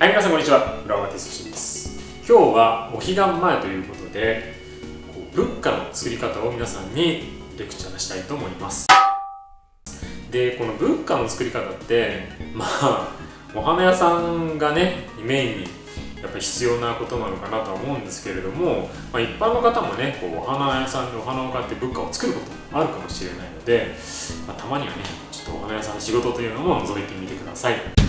はい皆さんこんにちは。浦和哲司です。今日はお彼岸前ということでこう仏花の作り方を皆さんにレクチャーしたいと思います。でこの仏花の作り方ってまあお花屋さんがねメインにやっぱり必要なことなのかなとは思うんですけれども、まあ、一般の方もねこうお花屋さんでお花を買って仏花を作ることもあるかもしれないので、まあ、たまにはねちょっとお花屋さんの仕事というのも覗いてみてください。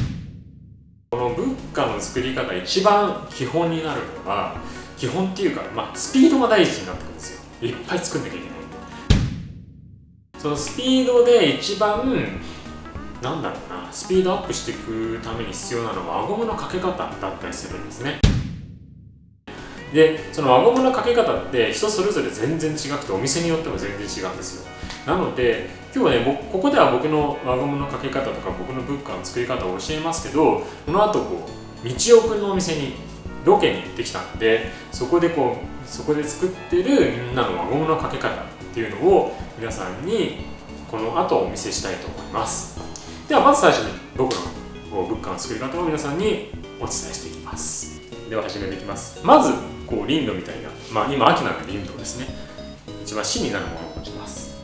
の仏花の作り方一番基本になるのは基本っていうか、まあ、スピードが大事になってくるんですよ。いっぱい作んなきゃいけない。んでそのスピードで一番なんだろうなスピードアップしていくために必要なのは輪ゴムのかけ方だったりするんですね。でその輪ゴムのかけ方って人それぞれ全然違くてお店によっても全然違うんですよ。なので今日はねここでは僕の輪ゴムのかけ方とか僕の仏花の作り方を教えますけどこの後こう道夫くんのお店にロケに行ってきたんでそこでこうそこで作ってるみんなの輪ゴムのかけ方っていうのを皆さんにこの後お見せしたいと思います。ではまず最初に僕の仏花の作り方を皆さんにお伝えしていきます。では始めていきます。まずこうリンドみたいなまあ今秋なんでリンドですね。一番芯になるもの。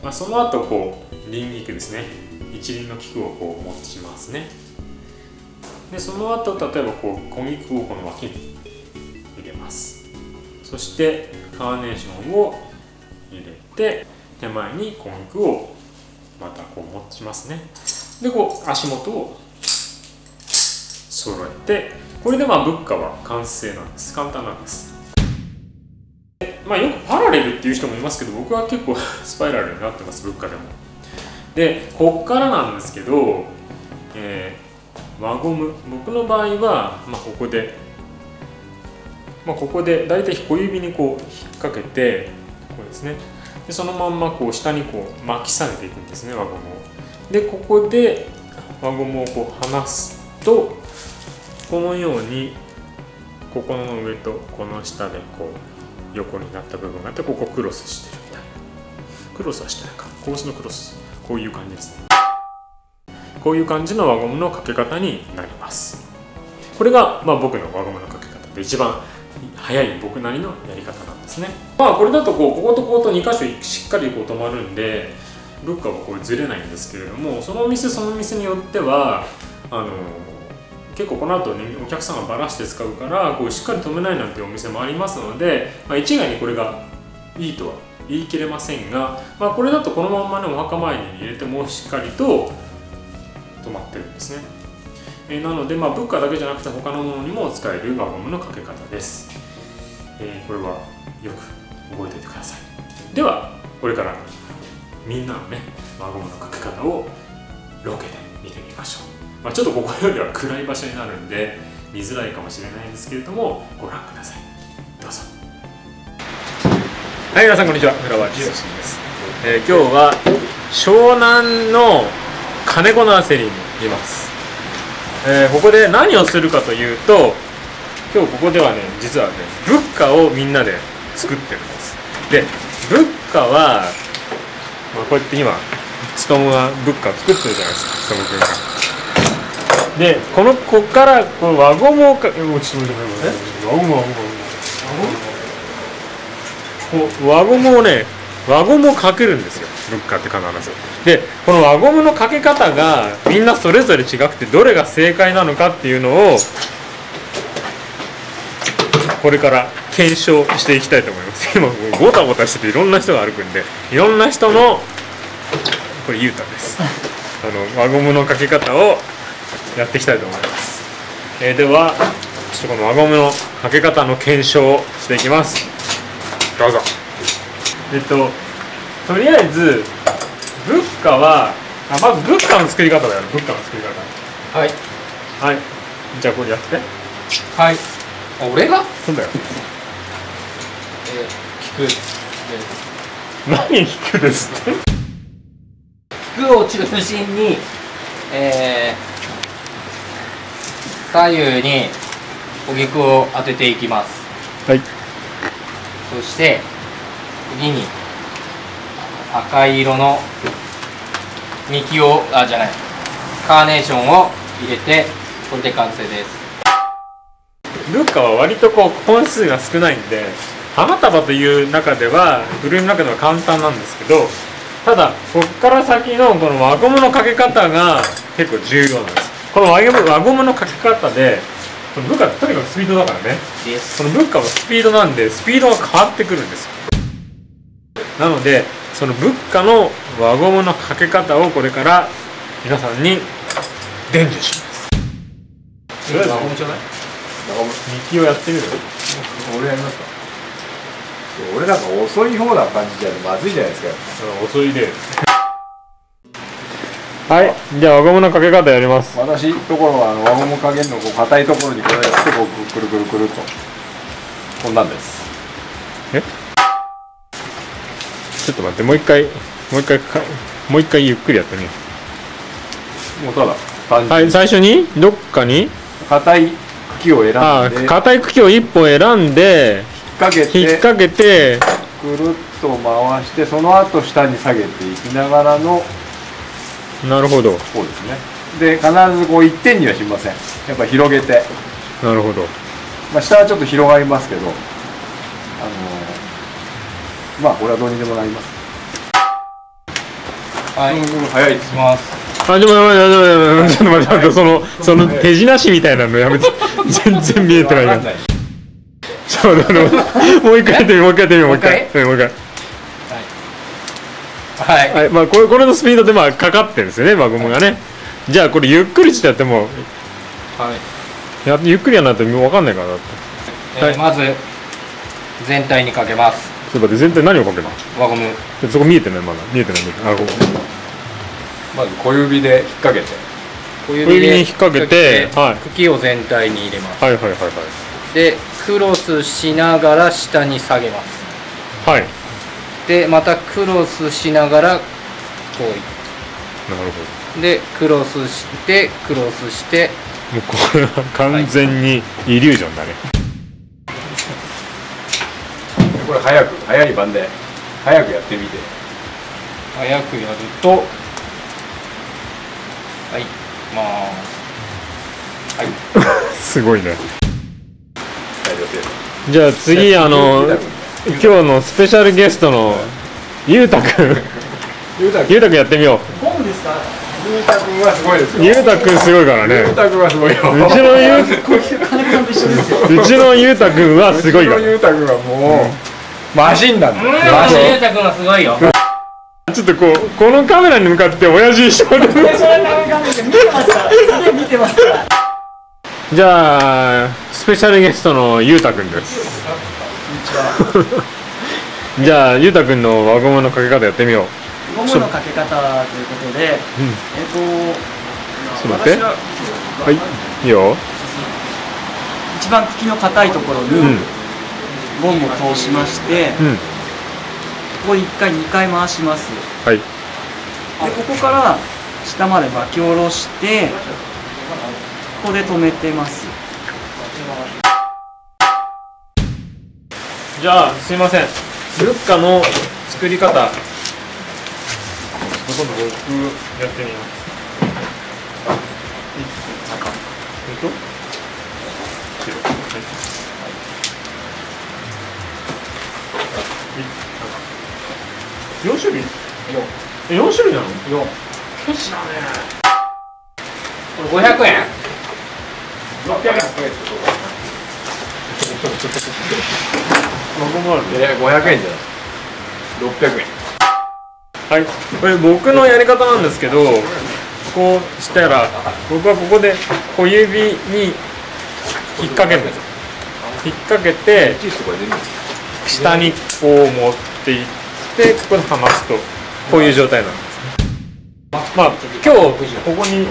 ま、あ、その後こう輪菊ですね。一輪の菊をこう持ちますね。でその後例えばこう小菊をこの脇に入れます。そしてカーネーションを入れて手前に小菊をまたこう持ちますね。でこう足元を揃えてこれでまあ仏花は完成なんです。簡単なんです。まあよくパラレルっていう人もいますけど僕は結構 スパイラルになってます仏花でも。でこっからなんですけど、えー、輪ゴム。僕の場合は、まあ、ここで、まあ、ここで大体小指にこう引っ掛けてこうですね。でそのまんまこう下にこう巻き下げていくんですね輪ゴムを。でここで輪ゴムをこう離すとこのようにここの上とこの下でこう横になった部分があってここクロスしてるみたいな。クロスはしてないか。コースのクロス。こういう感じですね。こういう感じの輪ゴムのかけ方になります。これが、まあ、僕の輪ゴムのかけ方で一番早い僕なりのやり方なんですね。まあこれだとこうこことここと2箇所しっかりこう止まるんで物価はこうずれないんですけれどもそのお店そのお店によってはあの結構この後ねお客さんがバラして使うからこうしっかり止めないなんてお店もありますので、まあ、一概にこれがいいとは言い切れませんが、まあ、これだとこのまんまねお墓参りに入れてもしっかりと止まってるんですね、えー、なのでまあ物価だけじゃなくて他のものにも使える輪ゴムのかけ方です、えー、これはよく覚えておいてください。ではこれからみんなのね輪ゴムのかけ方をロケで見てみましょう、まあ、ちょっとここよりは暗い場所になるんで見づらいかもしれないんですけれどもご覧ください。どうぞ。はい皆さんこんにちは。村和ジです、えー、今日は湘南の金子の焦りにいます、えー、ここで何をするかというと今日ここではね実はね仏花をみんなで作ってるんです。で仏花はまあ、こうやって今つとむが仏花作ってるじゃないですかつとむくんが。でこのこっからこの輪ゴムをかえ落ちてる輪ゴム輪ゴム？輪ゴムをね輪ゴムをかけるんですよ。仏花って必ず。でこの輪ゴムのかけ方がみんなそれぞれ違くてどれが正解なのかっていうのをこれから検証していきたいと思います。今ごたごたしてていろんな人が歩くんでいろんな人のこれゆうたです。あの輪ゴムのかけ方をやっていきたいと思います、えー、ではちょっとこの輪ゴムのかけ方の検証をしていきます。どうぞ。えっととりあえず仏花はあまず仏花の作り方をやる仏花の作り方。はい。はい。じゃあこれやって。はい。あ俺が？そうだよ。えー、菊です。何聞くですって？菊を中心にえー、左右にお菊を当てていきます。はい。そして次に赤い色のミキをあじゃない。カーネーションを入れてこれで完成です。物価は割とこう本数が少ないんで花束という中ではふるいの中では簡単なんですけどただここから先のこの輪ゴムのかけ方が結構重要なんですこの輪ゴム輪ゴムのかけ方でこの物価ってとにかくスピードだからね。その物価はスピードなんでスピードが変わってくるんですよ。なのでその物価の輪ゴムのかけ方をこれから皆さんに伝授します。とりあえず輪ゴムちょうだいミキをやってみる？俺やりますか俺なんか遅い方な感じじゃまずいじゃないですか。遅いではい。じゃあ輪ゴムのかけ方やります。私ところはあの輪ゴムかけるのこう硬いところにこうやってこうくるくるくるっとこんなんです。ちょっと待って。もう一回もう一回かもう一回ゆっくりやってみよもうただはい最初に？どっかに？硬い茎を選んで。あ引っ硬い茎を一本選んで掛けて引っ掛けてくるっと回してその後下に下げていきながらのなるほど。こうですね。で必ずこう一点にはしません。やっぱ広げて、なるほど。まあ、下はちょっと広がりますけど。あのまあこれはどうにでもなります。はい。うん早いですいきますあ、でも、やめて、やめて、ちょっと待って、ちょっと待って、その、その手品師みたいなのやめて、全然見えてないちょっともう一回やってみよう、もう一回やってみよう、もう一回。もうんもう一はい回。はい、まあ、これ、これのスピードで、まあ、かかってるんですよね、輪ゴムがね。じゃあ、これゆっくりしてやっても、はいやゆっくりやらないと、わかんないからだって。はいえーまず全体にかけますちょっと待って、全体何をかけたの輪ゴムそこ見えてない、まだ。見えてない、見えてない。あ、ここ。まず小指で引っ掛けて小指に引っ掛けてはい茎を全体に入れますはいはいはいはい。でクロスしながら下に下げますはい。でまたクロスしながらこういっなるほてでクロスしてクロスして。ど。もうこれは完全にイリュージョンだね。これ早く早い番で早くやってみて。早くやるとはいまあはい。すごいね。じゃあ次、あの、今日のスペシャルゲストのゆうたくん、ゆうたくんやってみよゆうたくんはすごいですう。よ。ゆうたくんすごいからね。ゆうたくんはすごいよ。うちのゆう、うちのゆうたくんはすごいから。うちのゆうたくんはもうマシンなんだよ。マシン。ゆうたくんはすごいよ。ちょっとこう、このカメラに向かって親父一緒で。じゃあ、スペシャルゲストのゆうたくんです。じゃあ、ゆうたくんの輪ゴムのかけ方やってみよう。ゴムのかけ方ということで、えっと、ちょっと待って。私ははい。いいよ。一番茎の硬いところにうん。ゴムを通しまして、うん。ここ1回2回回しますはい。でここから下まで巻き下ろしてここで止めてますじゃあすいません。ルッカの作り方。今度僕やってみます赤本当白。はい4種類 4, え4種類なのよケチだねこれ500円600円輪ゴムあるいや500円じゃない。600円。はい、これ僕のやり方なんですけどこうしたら僕はここで小指に引っ掛けるんですよ。引っ掛けて下にこう持っていってここで離すとこういう状態なんですね。まあ今日ここに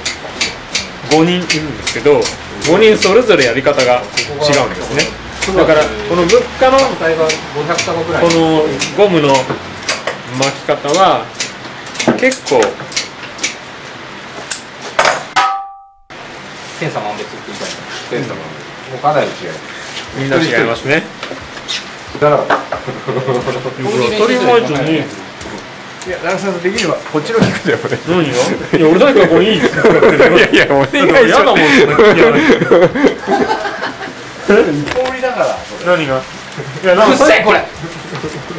5人いるんですけど5人それぞれやり方が違うんですねだからこの物価の体が500束ぐらい。このゴムの巻き方は結構千差万別って言いたい天様もうかなり違いみんな違いますねだから鳥も一にいや長澤さんできればこっちの聞くだよこれ何よ？いや俺誰かこれいいいやいだもん 氷だから。何が？いやなんくかっせえこれ。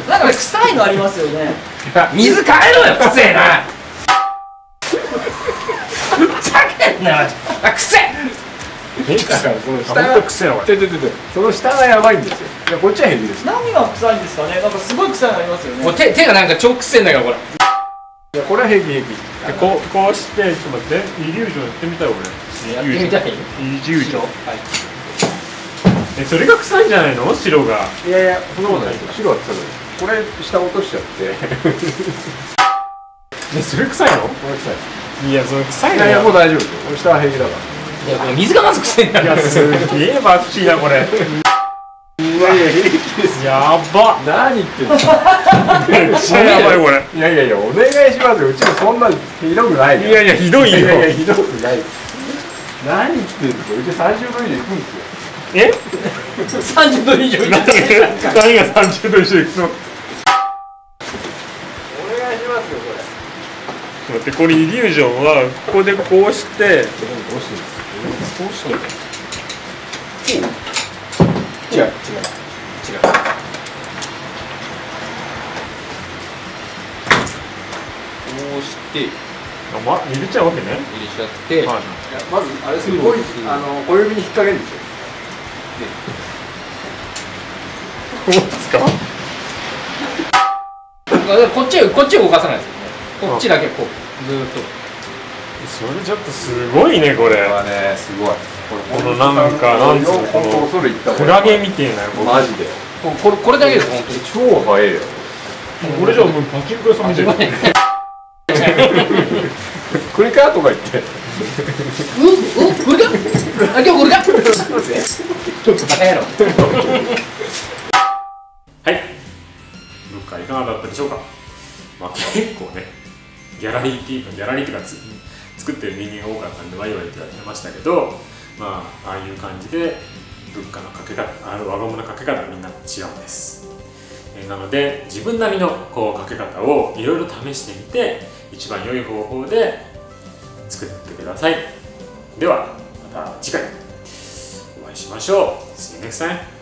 なんか臭いのありますよね。水変えろよくっせえな。ふざけんなあくっせえ。その下本当がやばいんですよ。いやこっちはヘビです何が臭いんですかね？なんかすごい臭いのありますよね。もう手手がなんか超くっせえんだけどこれ。いやこれは平気平気。でこうこうしてちょっと待って。イリュージョンやってみたい俺。やってみたい？イリュージョン。はいえそれが臭いんじゃないの？白が。いやいやそんなことないですよ白は臭い。これ下落としちゃって。こ えそれ臭いの？れ臭い。ですいやそれ臭いいのやいやもう大丈夫ですよ。これ下は平気だから。いやこれ水がまずくせえんだよ。いやすげえバッチリだこれいやいや平気ですやば。何言ってんの？めっちゃやばいこれ。いやいやいやお願いしますよ。うちもそんなひどくないいやいやひどいよいやいやひどくない何言ってんですかうち30度以上いくんですよえ？30度以上い何が何が30度以上いくの？お願いしますよこれ。待ってこれイリュージョンはここでこうして。どうしてるんですどうして違う違う違うこうして。あま入れちゃうわけね。入れちゃって、はい。まずあれすごいあの小指に引っ掛けるんですよこうですか？あこっちこっち動かさないですよね。こっちだけこうずーっと。それちょっとすごいねこれ。これはねすごい。このなんかなんつうのこのクラゲみてえなこマジでここれこれだけです本当に超早いよこれじゃもうパチンコ屋さんみたいなクリカーとか言ってううこれかあ今日これかちょっとバカ野郎はい。どっかいかがだったでしょうか。まあ結構ねギャラリーっていうかギャラリーっていうかつ作ってる人間が多かったんでワイワイとやってましたけどまあああいう感じで物価のかけ方あの輪ゴムのかけ方がみんな違うんです、えーなので自分なりのこうかけ方をいろいろ試してみて一番良い方法で作ってください。ではまた次回しましょう See you next time